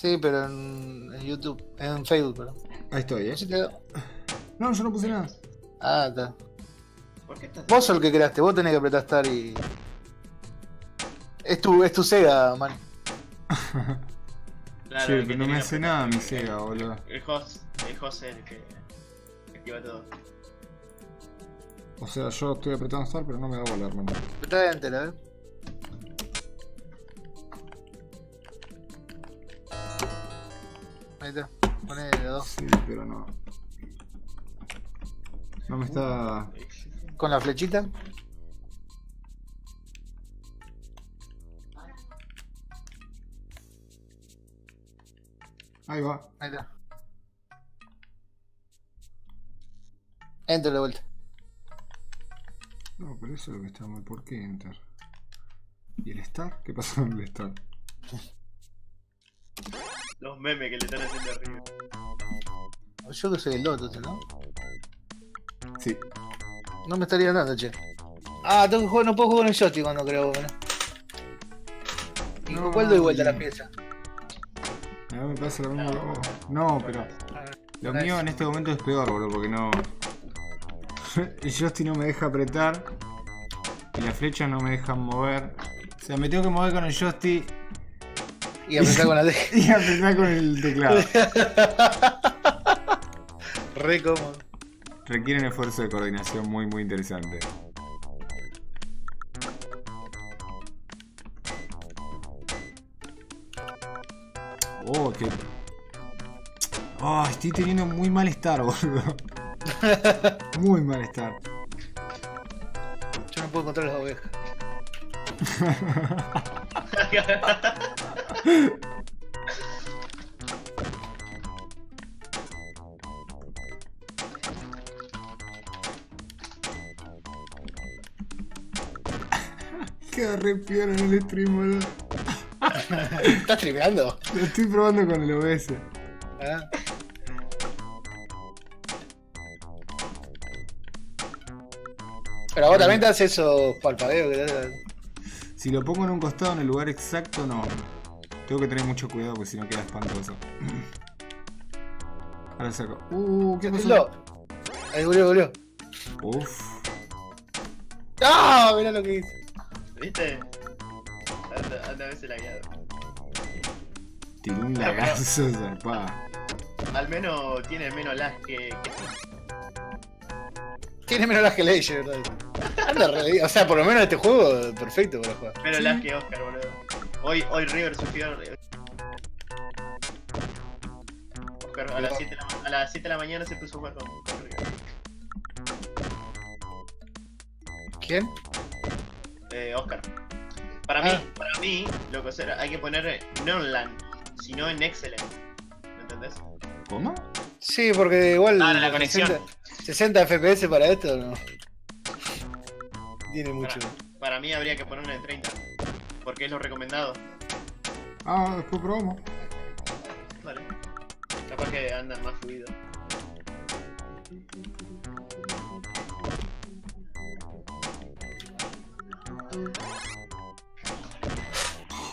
Sí, pero en, en YouTube, en Facebook, pero. Ahí estoy, ¿eh? ¿Sí te- No, yo no puse nada. Ah, está. ¿Por qué estás? Vos sos el que creaste, vos tenés que apretar Start y. Es tu, es tu Sega, man. Claro, que pero no me hace nada mi Sega, boludo. El host, el host es el que activa todo. O sea, yo estoy apretando Start, pero no me da bola, hermano. Apretá Enter, a ver. Ahí está. Poné de dos. Sí, pero no. No me está. Con la flechita. Ahí va. Ahí está. Enter de vuelta. No, pero eso es lo que está mal. ¿Por qué Enter? ¿Y el Start? ¿Qué pasó con el Start? Los memes que le están haciendo arriba. Yo que soy el Loto, ¿no? Sí. No me estaría dando, che. Ah, tengo que jugar, no puedo jugar con el joystick cuando creo, bueno. ¿Y No, con cuál doy vuelta a la pieza? A mí me pasa lo mismo. No, pero. Lo mío en este momento es peor, boludo, porque no. El joystick no me deja apretar. Y las flechas no me dejan mover. O sea, me tengo que mover con el joystick Y apretar con la D. y apretar con el teclado. Re cómodo. Requiere un esfuerzo de coordinación muy, muy interesante. Oh, qué. Oh, estoy teniendo muy malestar, boludo. Muy malestar. Yo no puedo encontrar las ovejas. Queda re piola en el stream, boludo. ¿Estás tripeando? Lo estoy probando con el OBS. Ah. Pero vos también te haces esos palpadeos que Si lo pongo en un costado en el lugar exacto, no. Tengo que tener mucho cuidado porque si no queda espantoso. Ahora saco. Uh, ¿qué pasó? Lo- Ahí volvió, volvió. Uf. ¡Ah! Mirá lo que hice. ¿Viste? Anda, a veces la guiado. Tiró un lagazo zarpado. Al menos tiene menos lag que. que- Tiene menos las que Leisure, ¿verdad? Anda. O sea, por lo menos este juego perfecto para jugar. menos Sí. lag que Oscar, boludo. Hoy, hoy River sufrió. Oscar a las 7 de la, a las 7 de la mañana se puso a jugar con, con River. ¿Quién? Eh, Oscar. Para mí, Ah. para mí, lo que será, hay que poner no en LAN, sino en Excellent. ¿Me entendés? ¿Cómo? Sí, porque igual. Ah, la conexión. 60, 60 FPS para esto no. Tiene mucho. Para mí habría que ponerlo en 30. Porque es lo recomendado. Ah, después probamos. Vale. Capaz que anda más fluido.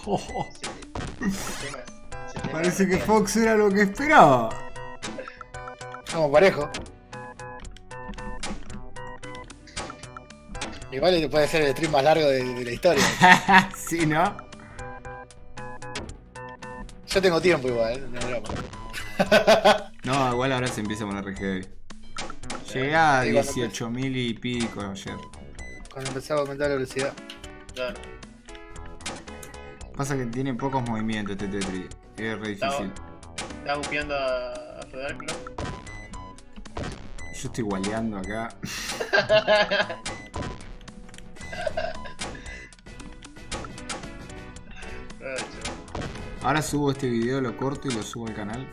Oh, oh, Se tema- se tema- parece que Fox era lo que esperaba. Vamos parejo. Igual puede ser el stream más largo de, de la historia. sí, ¿no? Yo tengo tiempo igual, ¿eh? no broma. No, igual ahora se empieza a poner heavy. Llegué a Sí, cuando 18.000 y pico ayer. Cuando empezaba a aumentar la velocidad. Claro. Pasa que tiene pocos movimientos este Tetris. Es re difícil. ¿Estás buqueando a, a? Yo estoy gualeando acá. Ahora subo este video, lo corto y lo subo al canal.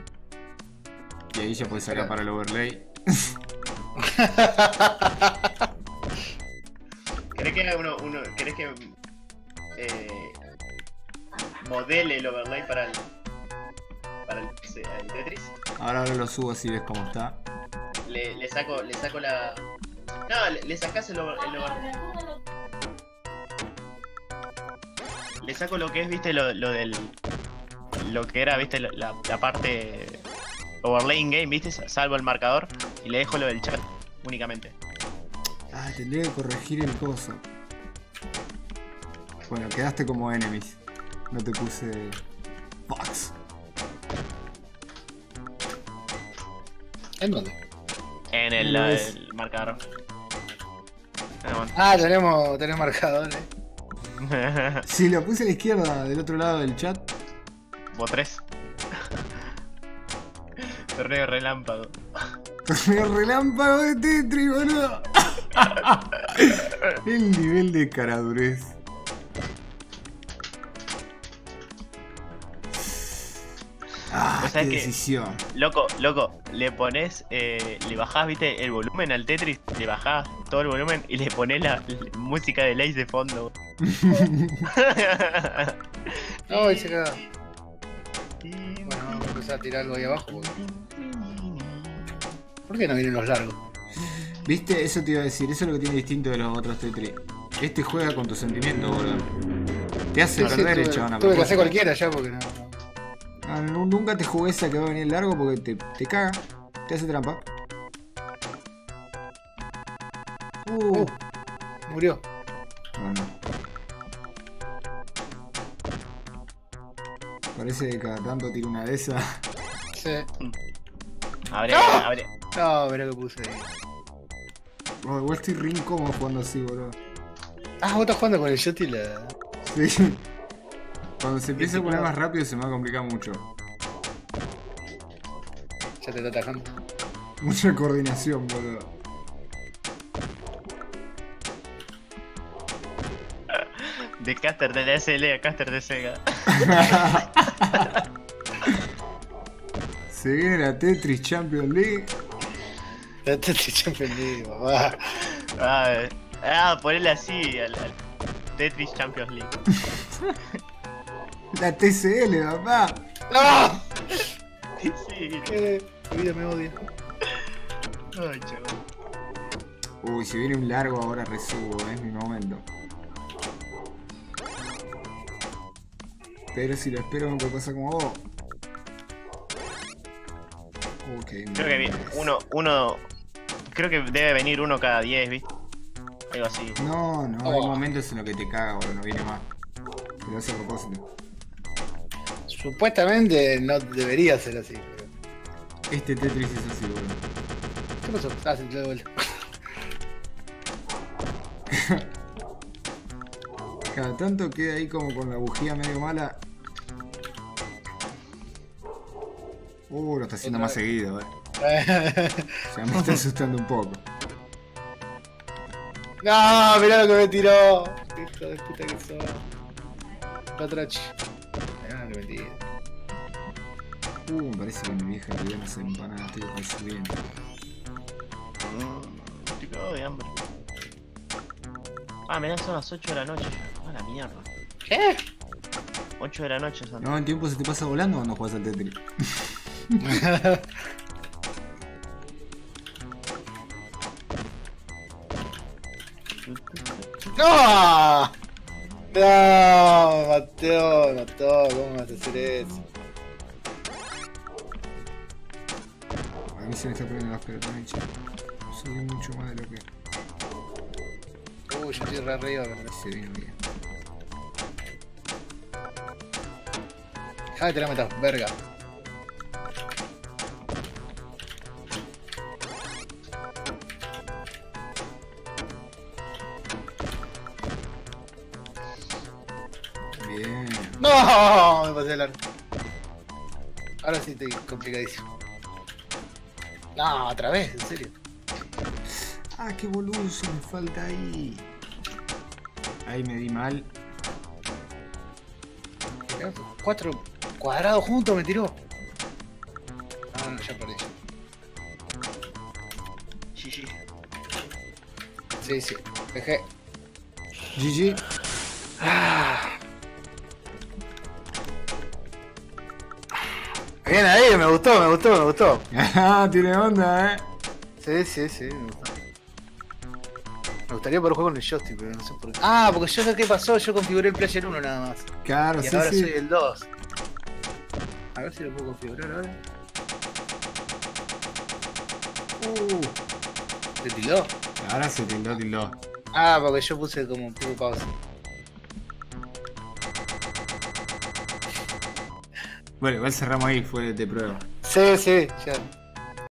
Y ahí ya puedes sacar para el overlay. ¿Querés que uno, uno querés que eh, modele el overlay para el para el, el Tetris? Ahora, ahora lo subo así ves cómo está. Le, le saco le saco la no le, le sacás el, over- el overlay le saco lo que es viste lo, lo del lo que era, viste, la, la- la parte overlaying game, viste, salvo el marcador y le dejo lo del chat únicamente. Ah, tendría que corregir el coso. Bueno, quedaste como enemies. No te puse. Fox. ¿En dónde? En el, el marcador. Ah. Ah, tenemos, tenemos marcadores. Si lo puse a la izquierda, del otro lado del chat. Vos tres. Torneo relámpago. Torneo relámpago de Tetris, boludo. el nivel de caradurez. Ah, qué que- decisión. Loco, loco, le pones, eh, le bajás, viste, el volumen al Tetris, le bajás todo el volumen y le pones la, la música de Lace de fondo. No, y se queda. Bueno, vamos a empezar a tirar algo ahí abajo. ¿Por qué no vienen los largos? ¿Viste? Eso te iba a decir, eso es lo que tiene distinto de los otros Tetris. Este juega con tus sentimientos, boludo. Te hace Sí, sí, perder el tuve, chabón tuve que hacer cualquiera ya porque no. no. Ah, nu- nunca te jugué esa que va a venir largo porque te, te caga. Te hace trampa. Uh, Uh, murió. bueno. Parece que cada tanto tira una de esas. Sí. Abre, abre. No, lo que puse. Oh, igual estoy re incómodo jugando así, boludo. Ah, vos estás jugando con el shot y la. Sí. Cuando se empieza a poner más rápido se me va a complicar mucho. Ya te está atajando. Mucha coordinación, boludo. De caster de la SL a caster de Sega. Se viene la Tetris Champions League. Ya te estoy Champions League, papá. Ah, eh, ah ponele así al, al Tetris Champions League. La TCL, papá. ¡No! Sí. Eh, Mi vida me odia. Ay, chaval. Uy, si viene un largo ahora resubo, es mi momento. Pero si lo espero me puede pasar como vos. Ok, Creo que uno, uno. Creo que debe venir uno cada 10, ¿viste? Algo así. No, no, hay Oh. momentos en los que te caga, boludo, no viene más. Te lo hace a propósito. Supuestamente no debería ser así. Pero... Este Tetris es así, boludo. ¿Qué pasó? Ah, se de vuelta. Cada tanto queda ahí como con la bujía medio mala. Uh, lo está haciendo más seguido, eh. Ya me está asustando un poco. no, mirá lo que me tiró. Hijo de puta que sos. Patrachi. Mirá lo que me tiró. Uh, me parece que mi vieja pidió unas empanadas, estoy resubiendo. Mm, Estoy cagado de hambre. Ah, mirá, son las 8 de la noche. Ah, la mierda. ¿Qué? 8 de la noche son. No, el tiempo se te pasa volando cuando juegas al Tetris. ¡No! No, Mateo, mató. ¿Cómo vas a hacer eso? A mí se me está poniendo las pelotas, che. Subí mucho más de lo que Uy, yo estoy re arriba, pero se vino bien. Dejá de tirarme estas verga. ¡No! Me pasé el arco. Ahora sí estoy complicadísimo. No, otra vez, en serio. Ah, qué boludo se me falta ahí. Ahí me di mal. Cuatro cuadrados juntos me tiró. No, no, ya perdí. GG. Sí, sí. Dejé. GG. Bien ahí, me gustó, me gustó, me gustó. Ah, tiene onda, eh. Sí, sí, sí, me gustó. Me gustaría poder jugar con el joystick, pero no sé por qué. Ah, porque yo sé qué pasó, yo configuré el Player 1 nada más. Claro, y ahora soy el 2. A ver si lo puedo configurar ahora. Uh. ¿Se tildó? Ahora se tildó, tildó. Ah, porque yo puse como un poco pausa. Bueno, igual cerramos ahí, fue de prueba. Sí, sí, ya.